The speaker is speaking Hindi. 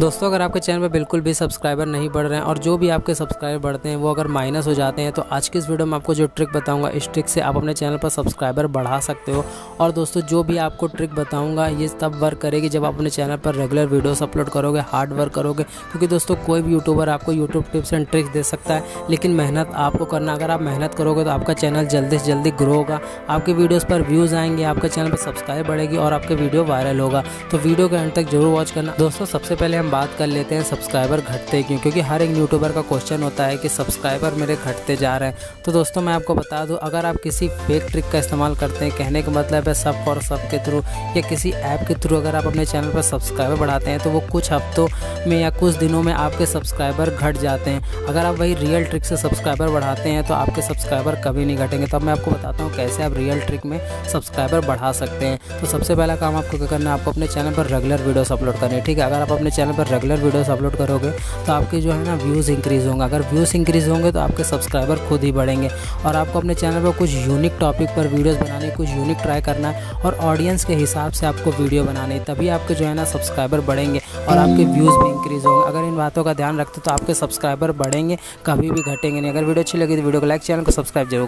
दोस्तों, अगर आपके चैनल पर बिल्कुल भी सब्सक्राइबर नहीं बढ़ रहे हैं और जो भी आपके सब्सक्राइबर बढ़ते हैं, वो अगर माइनस हो जाते हैं तो आज की इस वीडियो में आपको जो ट्रिक बताऊँगा, इस ट्रिक से आप अपने चैनल पर सब्सक्राइबर बढ़ा सकते हो। और दोस्तों, जो भी आपको ट्रिक बताऊँगा, ये तब वर्क करेगी जब आप अपने चैनल पर रेगुलर वीडियोस अपलोड करोगे, हार्ड वर्क करोगे, क्योंकि दोस्तों, कोई भी यूट्यूबर आपको यूट्यूब टिप्स एंड ट्रिक्स दे सकता है, लेकिन मेहनत आपको करना, अगर आप मेहनत करोगे तो आपका चैनल जल्दी से जल्दी ग्रो होगा, आपके वीडियोज़ पर व्यूज़ आएँगे, आपके चैनल पर सब्सक्राइब बढ़ेगी और आपके वीडियो वायरल होगा। तो वीडियो के अंत तक ज़रूर वॉच करना। दोस्तों, सबसे पहले हम बात कर लेते हैं सब्सक्राइबर घटते क्यों? क्योंकि हर एक यूट्यूबर का क्वेश्चन होता है कि सब्सक्राइबर मेरे घटते जा रहे हैं। तो दोस्तों, मैं आपको बता दूँ, अगर आप किसी फेक ट्रिक का इस्तेमाल करते हैं, कहने का मतलब है सब और सब के थ्रू या किसी ऐप के थ्रू अगर आप अपने चैनल पर सब्सक्राइबर बढ़ाते हैं तो वो कुछ हफ्तों में या कुछ दिनों में आपके सब्सक्राइबर घट जाते हैं। अगर आप वही रियल ट्रिक से सब्सक्राइबर बढ़ाते हैं तो आपके सब्सक्राइबर कभी नहीं घटेंगे। तो अब मैं आपको बताता हूँ कैसे आप रियल ट्रिक में सब्सक्राइबर बढ़ा सकते हैं। तो सबसे पहला काम आपको क्या करना है? आपको अपने चैनल पर रेगुलर वीडियोस अपलोड करने ठीक है? अगर आप अपने चैनल पर रेगुलर वीडियोस अपलोड करोगे तो आपके जो है ना व्यूज़ इंक्रीज़ होंगे। अगर व्यूज़ इंक्रीज़ होंगे तो आपके सब्सक्राइबर खुद ही बढ़ेंगे। और आपको अपने चैनल पर कुछ यूनिक टॉपिक पर वीडियोज़ बनाने, कुछ यूनिक ट्राई करना है, और ऑडियंस के हिसाब से आपको वीडियो बनानी तभी आपके जो है ना सब्सक्राइबर बढ़ेंगे और आपके व्यूज़ भी इंक्रीज़ होंगे। अगर इन बातों का ध्यान रखते तो आपके सब्सक्राइबर बढ़ेंगे, कभी भी घटेंगे नहीं। अगर वीडियो अच्छी लगी तो वीडियो को लाइक चैनल को सब्सक्राइब ज़रूर